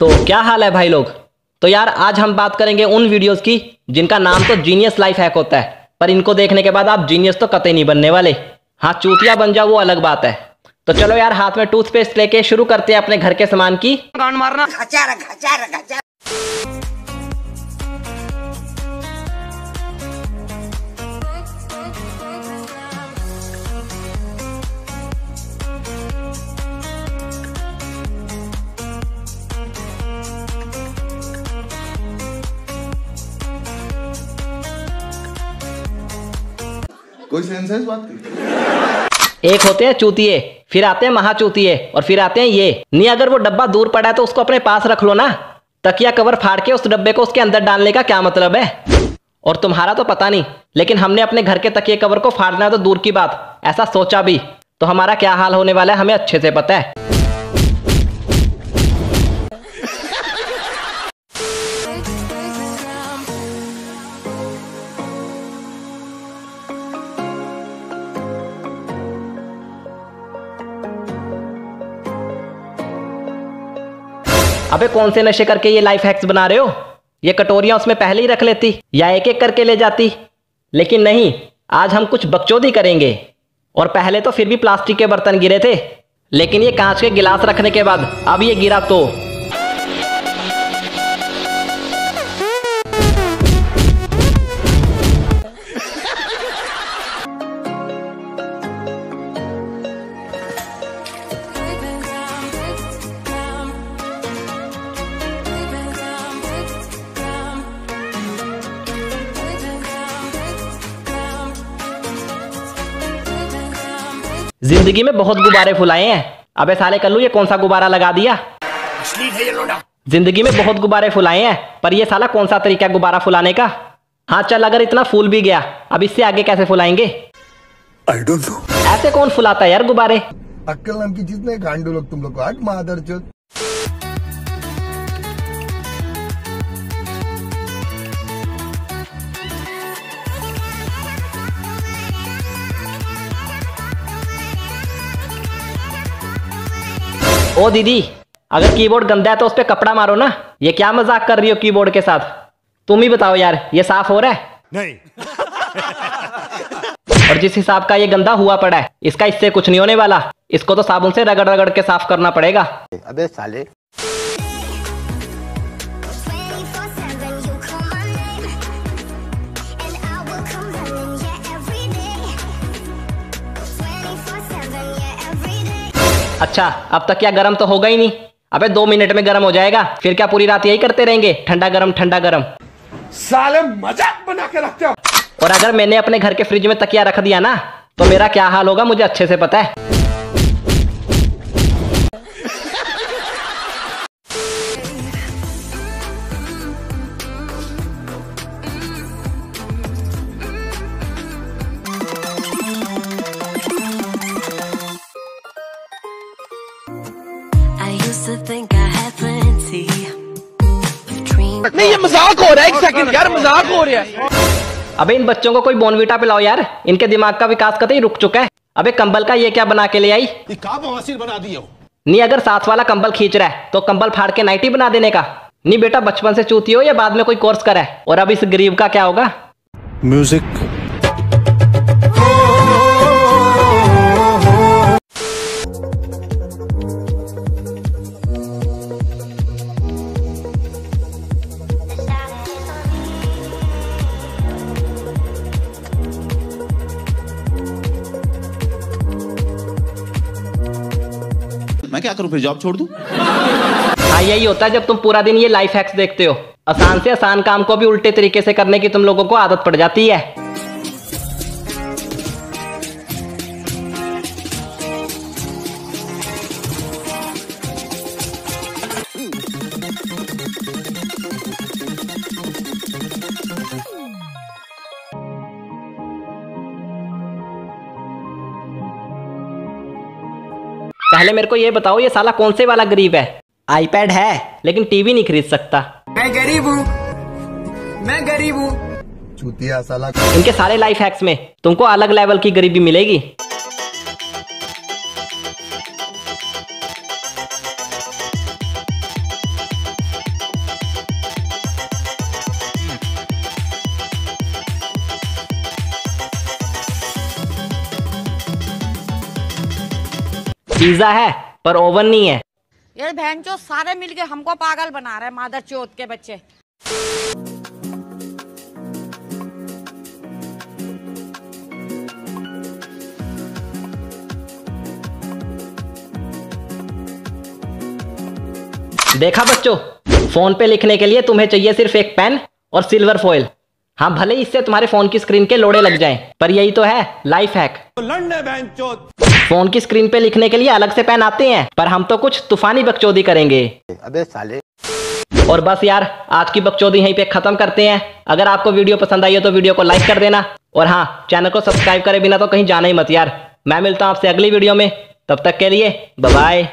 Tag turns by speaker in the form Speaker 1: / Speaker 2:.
Speaker 1: तो क्या हाल है भाई लोग? तो यार आज हम बात करेंगे उन वीडियोस की जिनका नाम तो जीनियस लाइफ हैक होता है पर इनको देखने के बाद आप जीनियस तो कतई नहीं बनने वाले। हाँ चूतिया बन जाओ वो अलग बात है। तो चलो यार हाथ में टूथपेस्ट लेके शुरू करते हैं अपने घर के सामान की।
Speaker 2: कोई सेंस है इस बात की?
Speaker 1: एक होते हैं चूतिए, फिर आते हैं महाचूतिए, और फिर आते हैं ये। नहीं, अगर वो डब्बा दूर पड़ा है तो उसको अपने पास रख लो ना। तकिया कवर फाड़ के उस डब्बे को उसके अंदर डालने का क्या मतलब है? और तुम्हारा तो पता नहीं, लेकिन हमने अपने घर के तकिए कवर को फाड़ना तो दूर की बात, ऐसा सोचा भी। तो हमारा क्या हाल होने वाला है, हमें अच्छे से पता है। अबे कौन से नशे करके ये लाइफ हैक्स बना रहे हो? ये कटोरियाँ उसमें पहले ही रख लेती, या एक एक करके ले जाती। लेकिन नहीं, आज हम कुछ बकचोदी करेंगे। और पहले तो फिर भी प्लास्टिक के बर्तन गिरे थे। लेकिन ये कांच के गिलास रखने के बाद अब ये गिरा तो। ज़िंदगी में बहुत गुब्बारे फुलाए हैं। अबे साले कल्लू ये कौन सा गुब्बारा लगा दिया? ज़िंदगी में बहुत गुब्बारे फुलाए हैं पर ये साला कौन सा तरीका गुब्बारा फुलाने का? हाँ चल अगर इतना फूल भी गया अब इससे आगे कैसे फुलाएँगे?
Speaker 2: आई डोंट नो
Speaker 1: ऐसे कौन फुलाता है यार गुब्बारे?
Speaker 2: अक्कल नाम की चीज़ नहीं गांडू लोग तुम लोग को हट मादर
Speaker 1: ओ दीदी अगर कीबोर्ड गंदा है तो उस पर कपड़ा मारो ना। ये क्या मज़ाक कर रही हो कीबोर्ड के साथ? तुम ही बताओ यार ये साफ़ हो रहा है?
Speaker 3: नहीं।
Speaker 1: और जिस हिसाब का ये गंदा हुआ पड़ा है इसका इससे कुछ नहीं होने वाला। इसको तो साबुन से रगड़ रगड़ के साफ़ करना पड़ेगा।
Speaker 4: अबे साले
Speaker 1: अच्छा अब तक क्या गर्म तो होगा ही नहीं। अबे दो मिनट में गर्म हो जाएगा। फिर क्या पूरी रात यही करते रहेंगे? ठंडा गर्म ठंडा गर्म।
Speaker 3: साले मज़ाक बना के रखते हो।
Speaker 1: और अगर मैंने अपने घर के फ्रिज में तकिया रख दिया ना तो मेरा क्या हाल होगा मुझे अच्छे से पता है।
Speaker 3: नहीं ये मज़ाक हो रहा है एक सेकंड यार मज़ाक हो रहा है।
Speaker 1: अबे इन बच्चों को कोई बोनवीटा पिलाओ यार। इनके दिमाग का विकास कतई रुक चुका है। अबे कंबल का ये क्या बना के ले आई?
Speaker 3: बना दिया हो?
Speaker 1: नहीं अगर साथ वाला कंबल खींच रहा है तो कंबल फाड़ के नाइटी बना देने का। नहीं बेटा बचपन से चूती हो या बाद में कोई कोर्स करा है? और अब इस गरीब का क्या होगा?
Speaker 3: म्यूज़िक
Speaker 5: क्या करूँ, फिर जॉब छोड़ दूँ?
Speaker 1: हाँ यही होता है, जब तुम पूरा दिन ये लाइफ हैक्स देखते हो। आसान से आसान काम को भी उल्टे तरीके से करने की तुम लोगों को आदत पड़ जाती है। पहले मेरे को ये बताओ ये साला कौन से वाला गरीब है? आईपैड है। लेकिन टीवी नहीं खरीद सकता।
Speaker 6: मैं गरीब हूँ। मैं गरीब हूँ।
Speaker 2: चूतिया साला।
Speaker 1: इनके सारे लाइफ हैक्स में तुमको अलग लेवल की गरीबी मिलेगी? पिज्जा है पर ओवन नहीं है।
Speaker 4: ये बहन चो सारे मिलके हमको पागल बना रहे मादर चोत के बच्चे।
Speaker 1: देखा बच्चों फ़ोन पे लिखने के लिए तुम्हें चाहिए सिर्फ़ एक पेन और सिल्वर फॉइल। हाँ भले ही इससे तुम्हारे फ़ोन की स्क्रीन के लोड़े लग जाएँ पर यही तो है लाइफ हैक। फ़ोन की स्क्रीन पे लिखने के लिए अलग से पेन आते हैं पर हम तो कुछ तूफानी बकचोदी करेंगे।
Speaker 3: अबे साले।
Speaker 1: और बस यार आज की बकचोदी यहीं पे खत्म करते हैं। अगर आपको वीडियो पसंद आई हो तो वीडियो को लाइक कर देना। और हाँ चैनल को सब्सक्राइब करे बिना तो कहीं जाना ही मत यार। मैं मिलता हूँ आपसे अगली वीडियो में। तब तक के लिए बाय